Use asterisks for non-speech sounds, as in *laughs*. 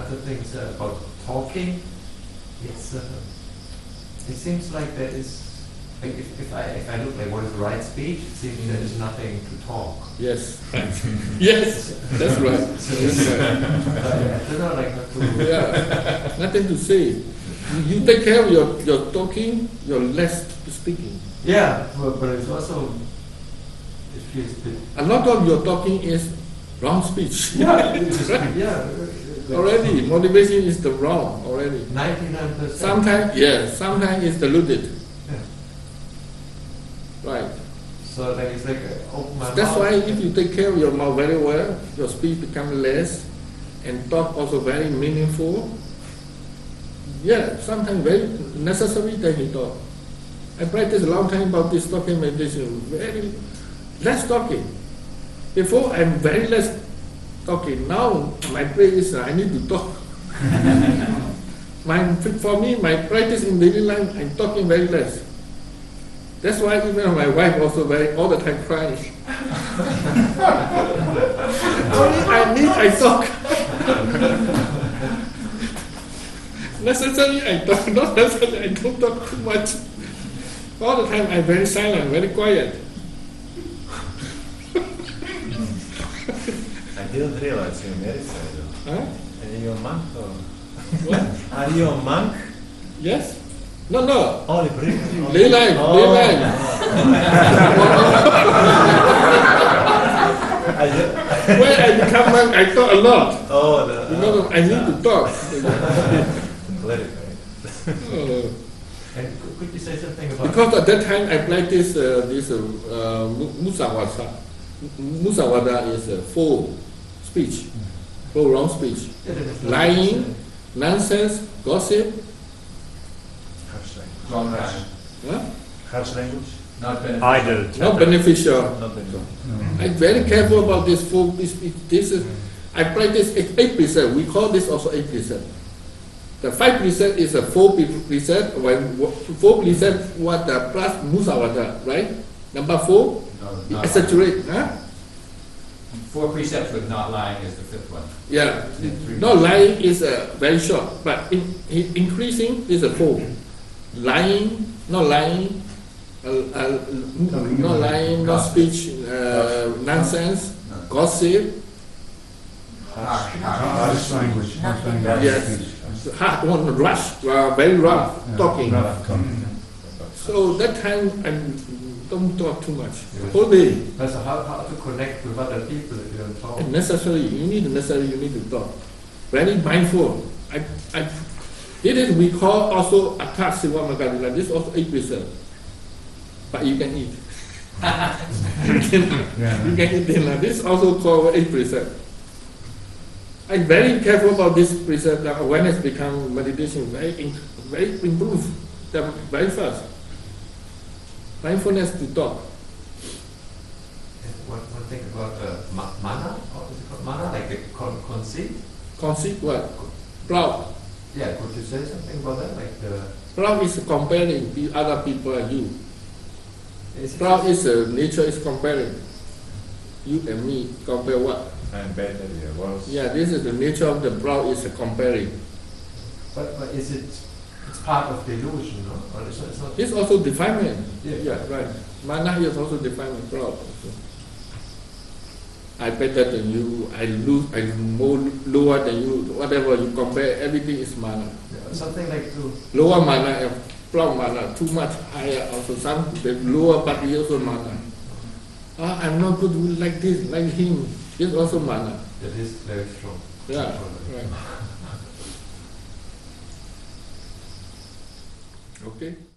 other things uh, about talking. It's uh, it seems like there is like if, if I if I look like what is the right speech, it seems there is nothing to talk. Yes, *laughs* yes, that's *laughs* right. So That's it's, right. uh, I don't know like how to. *laughs* Yeah, nothing to say. You take care of your, your talking, you're less speaking. Yeah, but, but it's also it feels a lot of your talking is wrong speech. Yeah, yeah. Already, motivation is the wrong already. Ninety-nine. Sometimes, yeah, sometimes it's diluted. Yeah. Right. So like it's like uh, open my That's why if you take care of your mouth very well, your speech becomes less, and talk also very meaningful. Yeah, sometimes very necessary that you talk. I practice a long time about this talking meditation. Very less talking. Before I'm very less talking. Now my practice uh, I need to talk. my for me my practice in daily life I'm talking very less. That's why even my wife also very all the time crying. Only I need I talk. necessarily I talk, *laughs* not necessarily I don't talk too much. All the time I'm very silent, very quiet. Didn't realize you're married, Sayadaw. Huh? Are you a monk or? What? *laughs* Are you a monk? Yes? No, no. Only briefly. Lay life, lay life. I When I become monk, I talk a lot. oh, the, You know, I need to talk. *laughs* clarify. Uh, And could, could you say something about? Because at that time I practice uh, this uh, uh, mu- musawada. Musawada is uh, full speech, full wrong speech. Yeah, there is no- Lying, nonsense, gossip. Harsh language. Huh? Harsh language? Not beneficial. Idle. Not beneficial. Not beneficial. I'm very careful about this full speech. This is, I practice eight eight percent. We call this also eight percent. The five percent is a four percent. When four percent what the plus musawada, right? Number four, No, you not exaggerate, huh? Four precepts with not lying is the fifth one. Yeah. And three- No, lying is uh, very short, but in, in, increasing is a four. Lying, not lying, uh, uh, not lying, not speech, uh, nonsense, gossip, Harsh, harsh. Harsh language, harsh language. Yes. hard one, rush, uh, very rough Yeah, talking. rough. So that time I don't talk too much. Whole day. So how, how to connect with other people if you don't talk? And necessary, you need necessary, you need to talk. Very mindful. I, I, it is we call also attack siva magadila. This also eight percent, but you can eat. *laughs* you can you can eat dinner. This also called eight percent. I'm very careful about this percent. That awareness become meditation very very improve them very fast. Mindfulness to talk. And One, one thing about uh, ma- mana, or is it called mana, like the con- conceit? Conceit what? Proud. Yeah, could you say something about that? Like the. Proud is comparing the other people and you. Is Proud is uh, nature is comparing. You and me compare what? I'm better, yeah, worse. Yeah, this is the nature of the proud is uh, comparing. But, but is it? It's part of the illusion, no? Or it's not. It's not It's also defilement. Yeah. yeah, right. Mana is also defilement. Proud. Also. I better than you. I lose. I'm more lower than you. Whatever you compare, everything is mana. yeah, something like to. Lower mana and proud mana. Too much higher also. Some the lower but also mana. Ah, I'm not good like this, like him. It's also mana. That is very strong. Yeah, right. Okay.